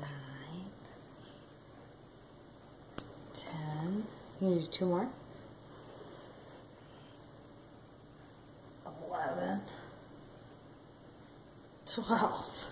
nine, ten. You need two more? Eleven, twelve.